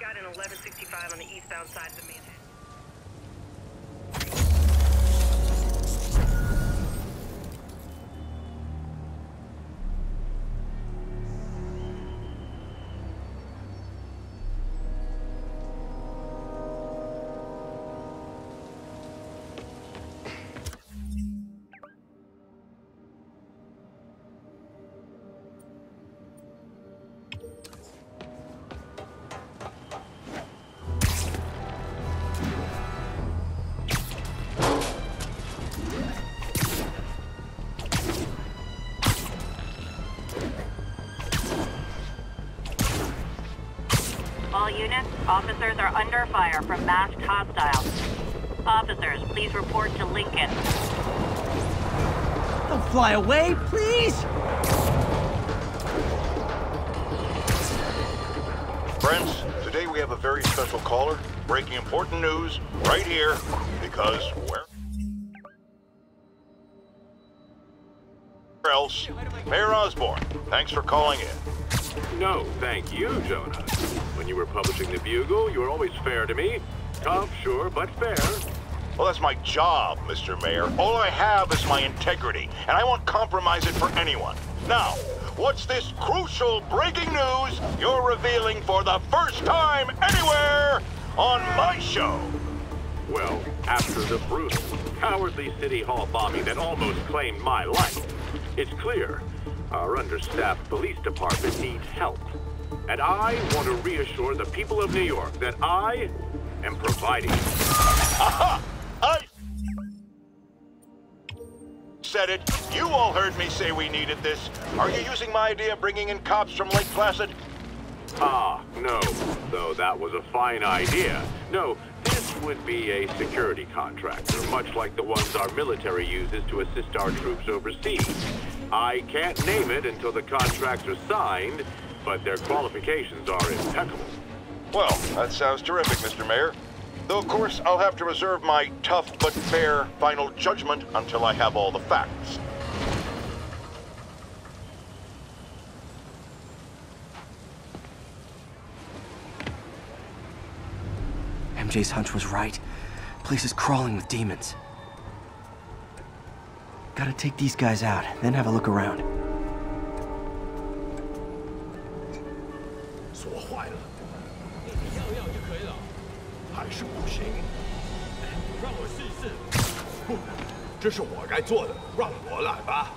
Got an 1165 on the eastbound side of the Manhattan. All units, officers are under fire from masked hostiles. Officers, please report to Lincoln. Don't fly away, please! Friends, today we have a very special caller breaking important news right here because where else? Mayor Osborn, thanks for calling in. No, thank you, Jonah. When you were publishing The Bugle, you were always fair to me. Tough, sure, but fair. Well, that's my job, Mr. Mayor. All I have is my integrity, and I won't compromise it for anyone. Now, what's this crucial breaking news you're revealing for the first time anywhere on my show? Well, after the brutal, cowardly City Hall bombing that almost claimed my life, it's clear our understaffed police department needs help. And I want to reassure the people of New York that I am providing. Aha! I said it. You all heard me say we needed this. Are you using my idea of bringing in cops from Lake Placid? Ah, no. Though that was a fine idea. No, this would be a security contractor, much like the ones our military uses to assist our troops overseas. I can't name it until the contracts are signed, but their qualifications are impeccable. Well, that sounds terrific, Mr. Mayor. Though, of course, I'll have to reserve my tough but fair final judgment until I have all the facts. MJ's hunch was right. Place is crawling with demons. Gotta take these guys out, then have a look around. 锁坏了，你要要就可以了，还是不行。让我试一试。不，这是我该做的，让我来吧。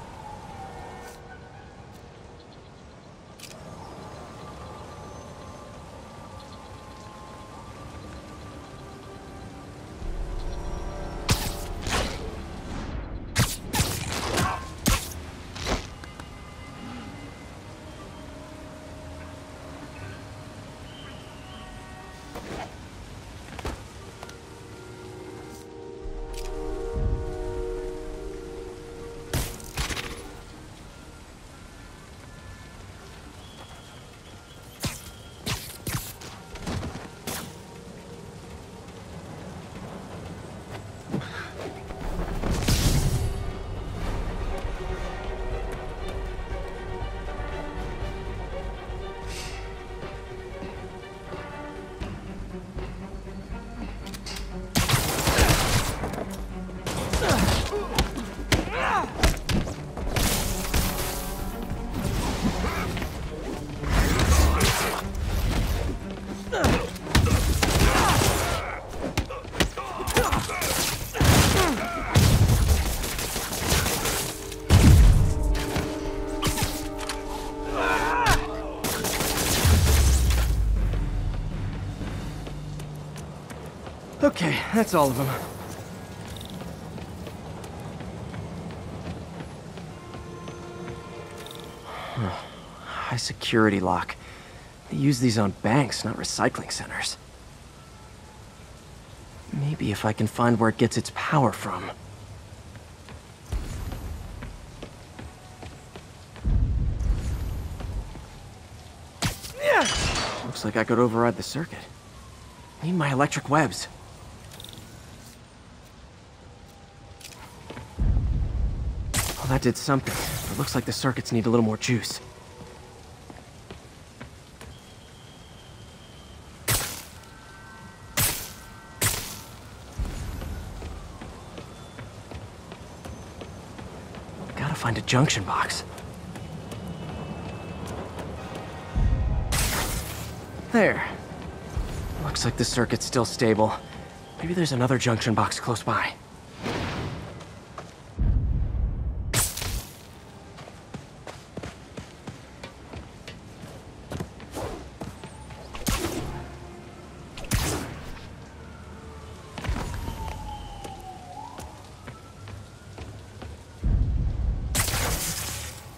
That's all of them. High security lock. They use these on banks, not recycling centers. Maybe if I can find where it gets its power from. Yeah. Looks like I could override the circuit. Need my electric webs. That did something. It looks like the circuits need a little more juice. Gotta find a junction box. There. Looks like the circuit's still stable. Maybe there's another junction box close by.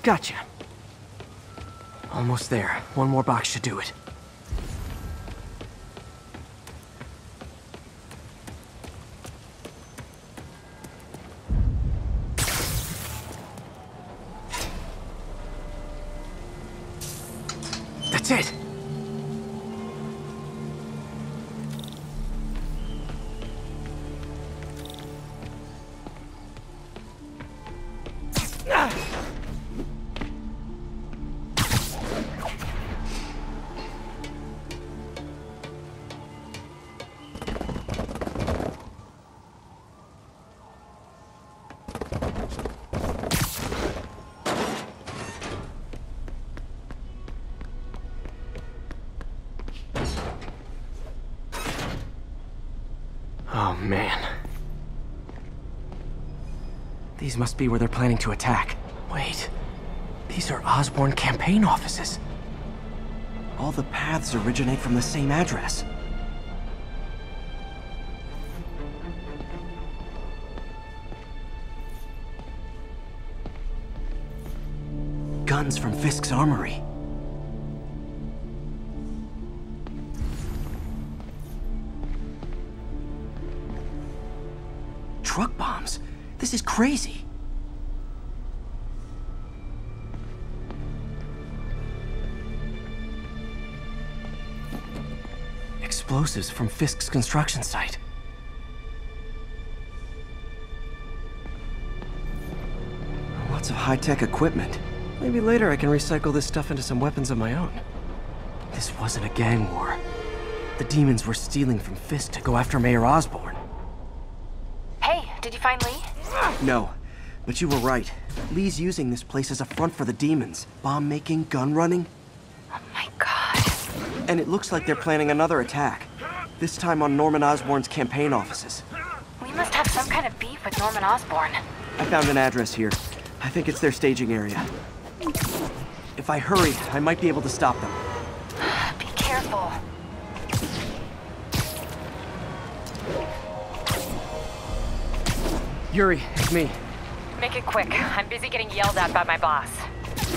Gotcha. Almost there. One more box should do it. These must be where they're planning to attack. Wait. These are Osborn campaign offices. All the paths originate from the same address. Guns from Fisk's armory. Truck bombs? This is crazy. Explosives from Fisk's construction site. Lots of high-tech equipment. Maybe later I can recycle this stuff into some weapons of my own. This wasn't a gang war. The demons were stealing from Fisk to go after Mayor Osborn. Hey, did you find Lee? No, but you were right. Lee's using this place as a front for the demons. Bomb making, gun running. Oh my god. And it looks like they're planning another attack. This time on Norman Osborn's campaign offices. We must have some kind of beef with Norman Osborn. I found an address here. I think it's their staging area. If I hurry, I might be able to stop them. Be careful. Yuri, it's me. Make it quick. I'm busy getting yelled at by my boss.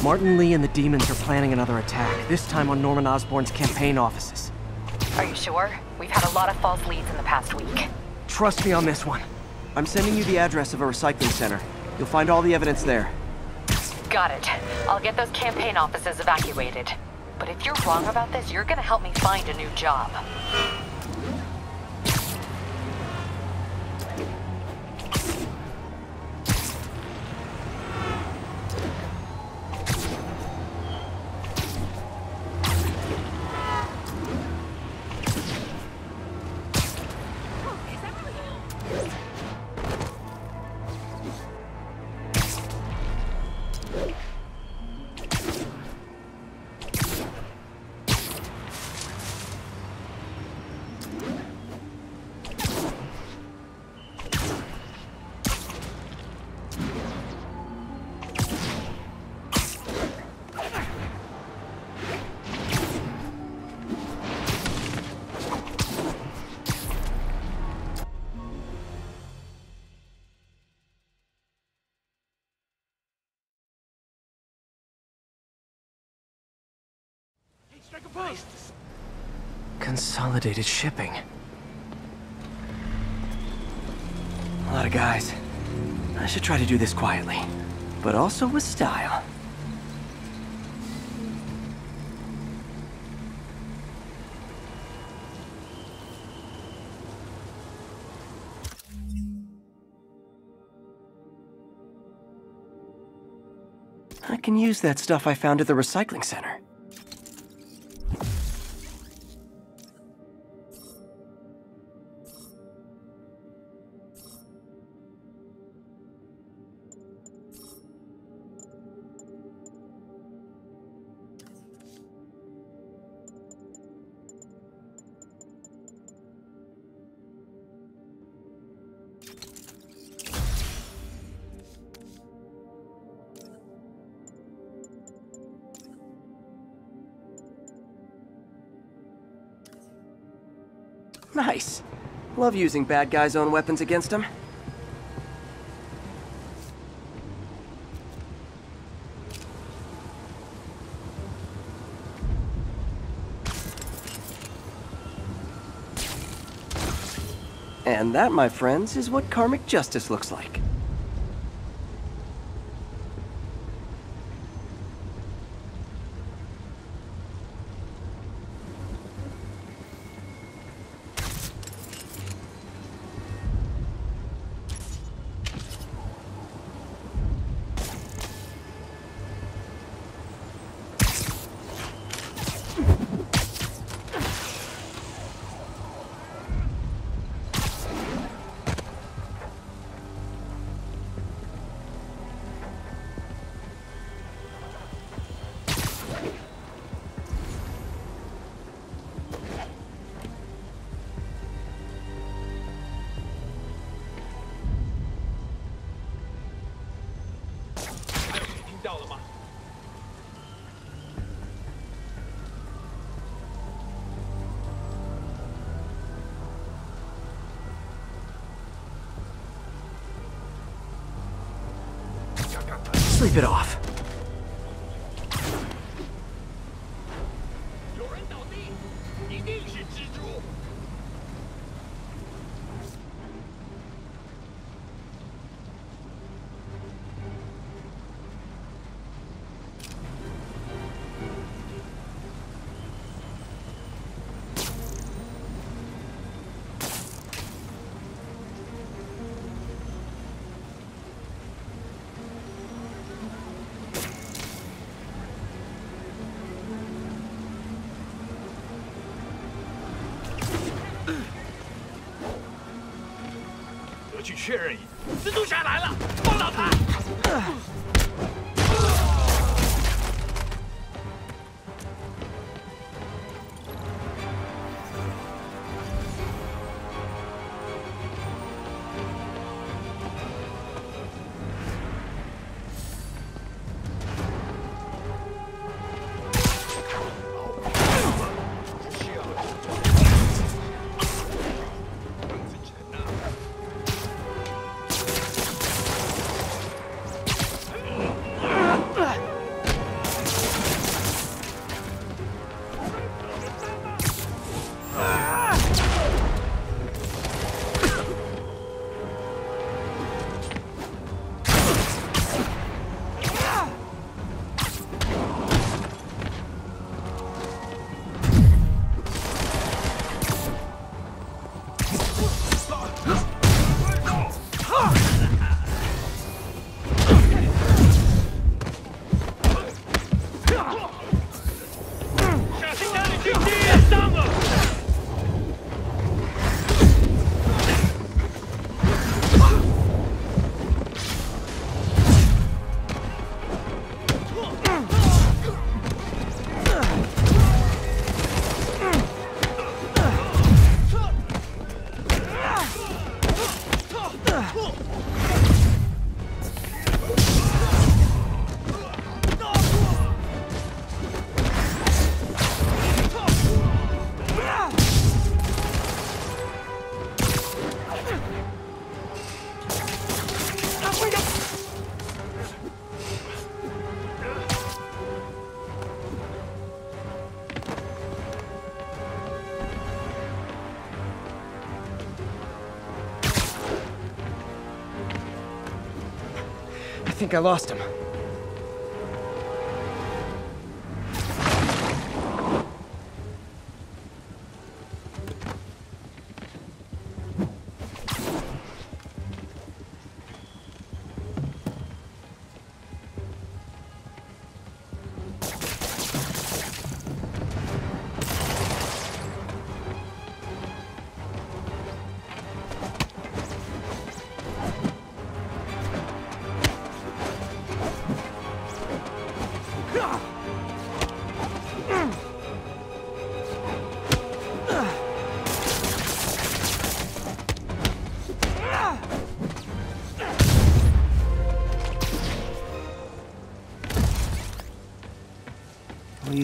Martin Lee and the demons are planning another attack, this time on Norman Osborn's campaign offices. Are you sure? We've had a lot of false leads in the past week. Trust me on this one. I'm sending you the address of a recycling center. You'll find all the evidence there. Got it. I'll get those campaign offices evacuated. But if you're wrong about this, you're gonna help me find a new job. Consolidated shipping. A lot of guys. I should try to do this quietly, but also with style. I can use that stuff I found at the recycling center. Love using bad guys' own weapons against them. And that, my friends, is what karmic justice looks like. Sleep it off. 去确认一下。蜘蛛侠来了放倒他。Think I lost him.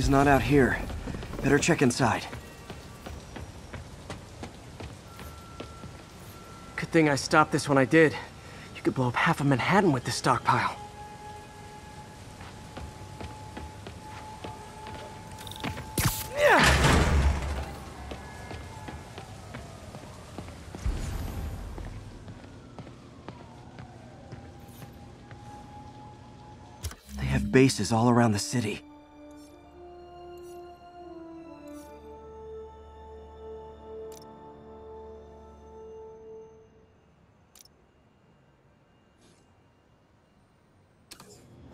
Not out here. Better check inside. Good thing I stopped this when I did. You could blow up half of Manhattan with this stockpile. Yeah. They have bases all around the city.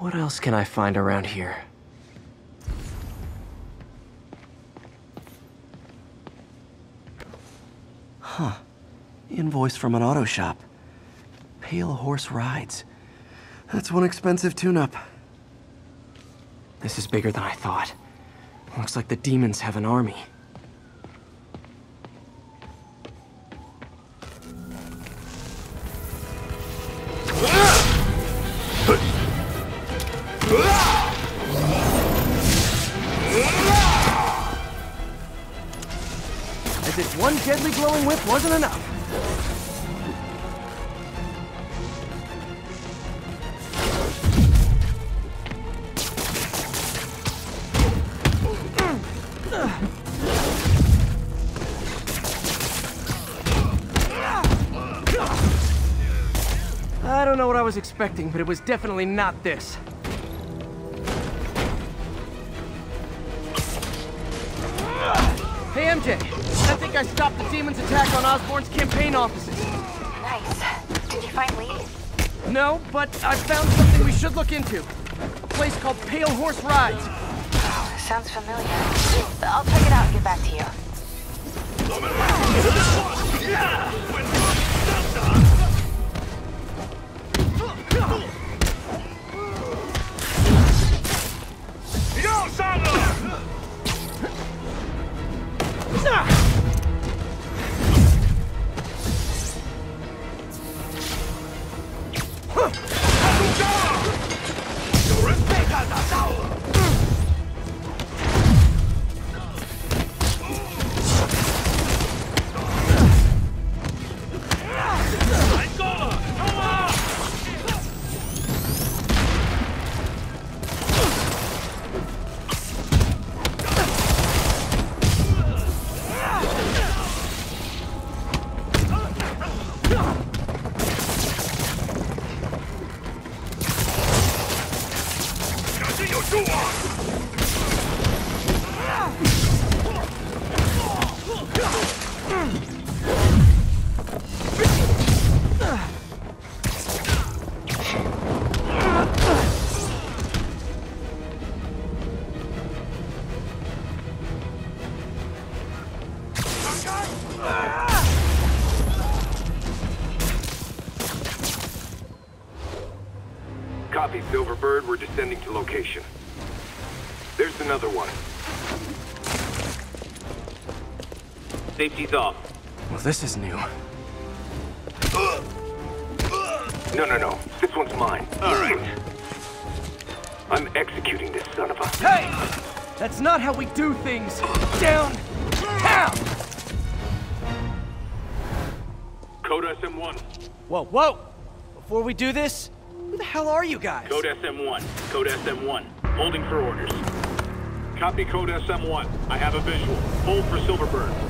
What else can I find around here? Huh. Invoice from an auto shop. Pale Horse Rides. That's one expensive tune-up. This is bigger than I thought. Looks like the demons have an army. Don't know what I was expecting, but it was definitely not this. Hey, MJ. I think I stopped the demon's attack on Osborn's campaign offices. Nice. Did you find Lee? No, but I found something we should look into. A place called Pale Horse Rides. Oh, sounds familiar. I'll check it out and get back to you. 哼！Copy, Silverbird. We're descending to location. There's another one. Safety's off. Well, this is new. No, no, no. This one's mine. All right. I'm executing this son of a... Hey! That's not how we do things! Down! Down! Code SM1. Whoa, whoa! Before we do this, who the hell are you guys? Code SM1. Code SM1. Holding for orders. Copy Code SM1. I have a visual. Hold for Silverbird.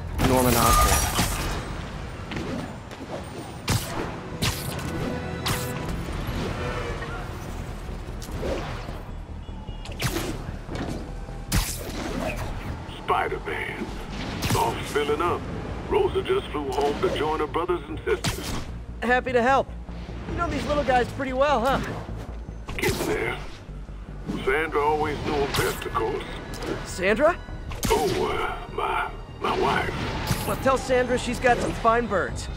Norman Osborn. Spider-Man. All filling up. Rosa just flew home to join her brothers and sisters. Happy to help. You know these little guys pretty well, huh? Getting there. Sandra always knew him best, of course. Sandra? Oh, uh, my, my wife. Well, tell Sandra she's got some fine birds.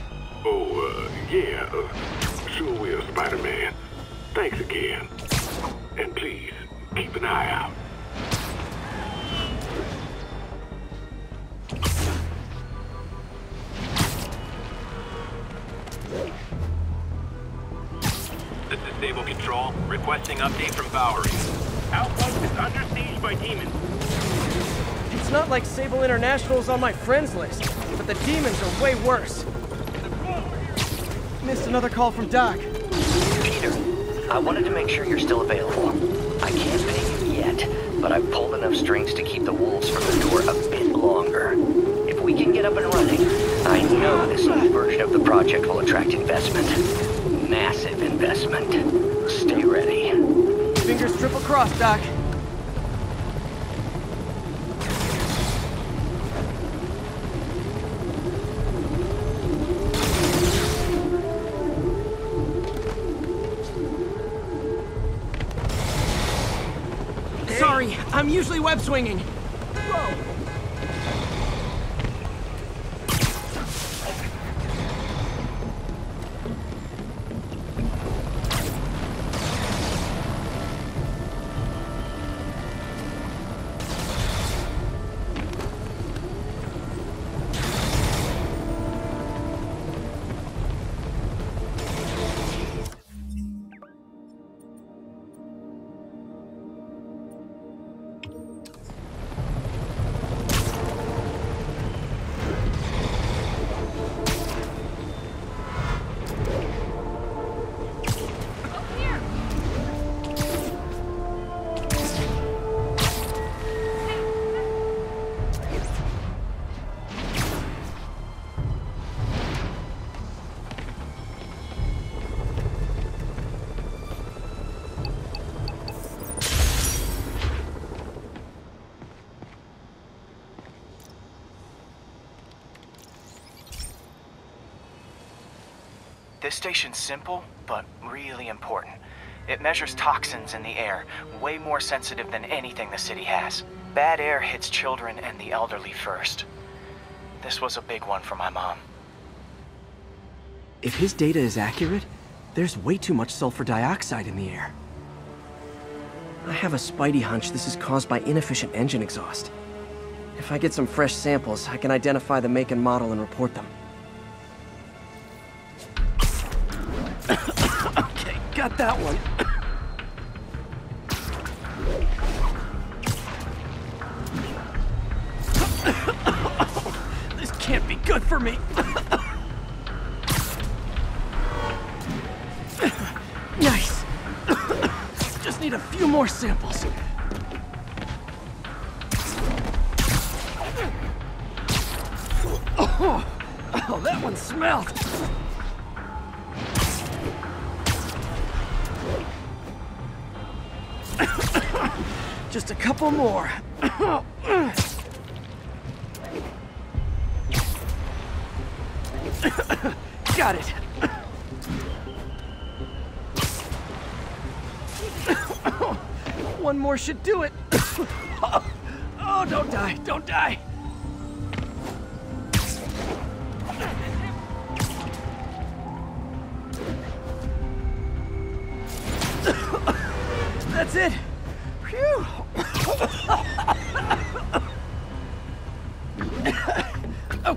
Oh, uh, yeah, uh, sure will, Spider-Man. Thanks again. And please, keep an eye out. This is Sable Control, requesting update from Bowery. Outpost is under siege by demons. It's not like Sable International's on my friends list, but the demons are way worse. Missed another call from Doc. Peter, I wanted to make sure you're still available. I can't pay you yet, but I've pulled enough strings to keep the wolves from the door a bit longer. If we can get up and running, I know this new version of the project will attract investment. Massive investment. Stay ready. Fingers triple crossed, Doc. Web swinging. Station's simple, but really important. It measures toxins in the air, way more sensitive than anything the city has. Bad air hits children and the elderly first. This was a big one for my mom. If his data is accurate, there's way too much sulfur dioxide in the air. I have a spidey hunch this is caused by inefficient engine exhaust. If I get some fresh samples, I can identify the make and model and report them. got that one. this can't be good for me. nice. Just need a few more samples. Oh, that one smells. Just a couple more. Got it. One more should do it. Oh, don't die, don't die.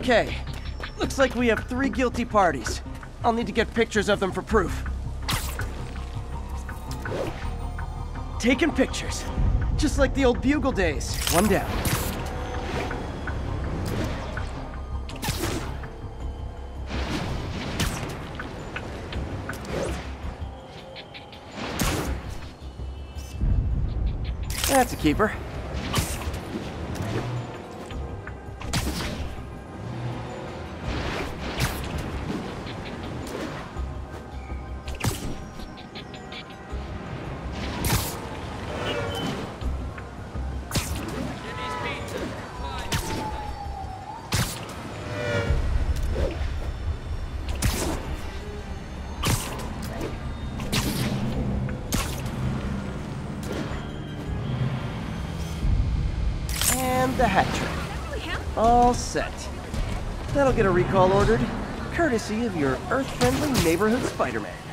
Okay. Looks like we have three guilty parties. I'll need to get pictures of them for proof. Taking pictures. Just like the old bugle days. One down. That's a keeper. Recall ordered, courtesy of your Earth-friendly neighborhood Spider-Man.